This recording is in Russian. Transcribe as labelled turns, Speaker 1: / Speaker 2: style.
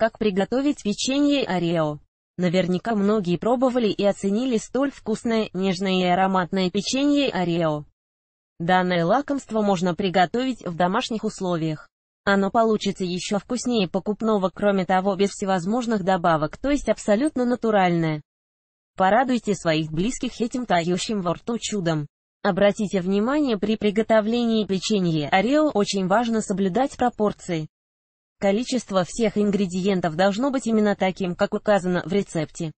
Speaker 1: Как приготовить печенье Орео? Наверняка многие пробовали и оценили столь вкусное, нежное и ароматное печенье Орео. Данное лакомство можно приготовить в домашних условиях. Оно получится еще вкуснее покупного, кроме того без всевозможных добавок, то есть абсолютно натуральное. Порадуйте своих близких этим тающим во рту чудом. Обратите внимание, при приготовлении печенья Орео очень важно соблюдать пропорции. Количество всех ингредиентов должно быть именно таким, как указано в рецепте.